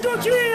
Kentucky!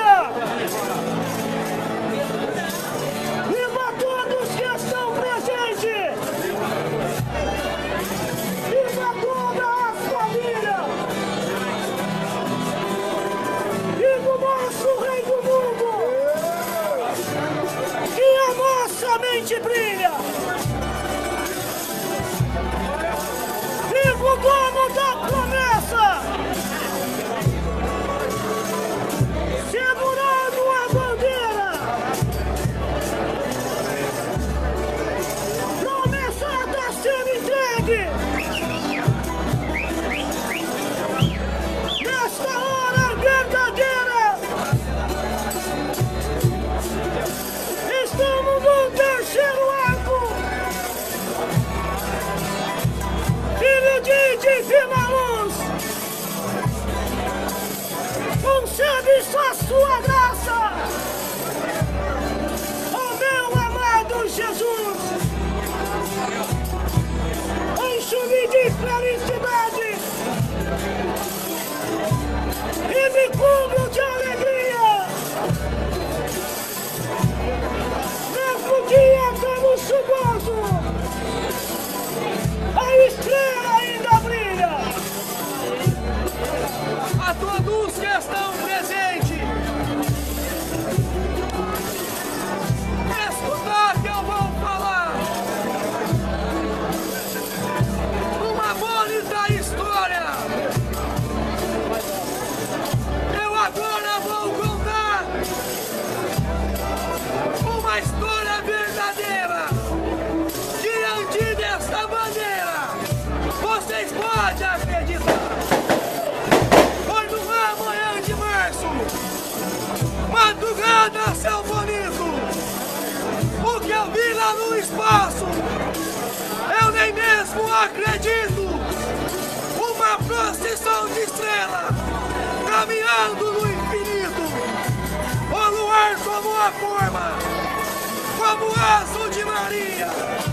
nada bonito, O que eu vi lá no espaço, eu nem mesmo acredito. Uma procissão de estrelas caminhando no infinito. O luar como a forma, como o azul de Maria.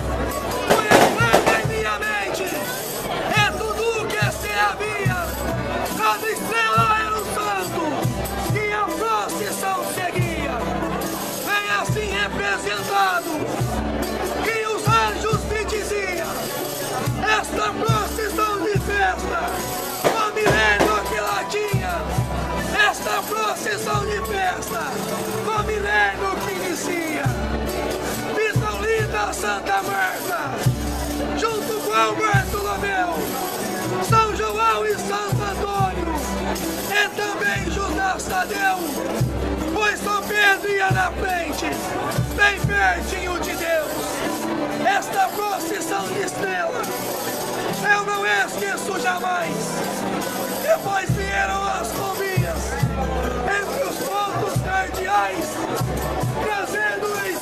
Santa Marta, junto com Alberto Lameu, São João e Santo Antônio, e também Judas Tadeu, pois São Pedro ia na frente, bem pertinho de Deus, esta procissão de estrelas, eu não esqueço jamais. Depois vieram as comidas entre os pontos cardeais, trazendo em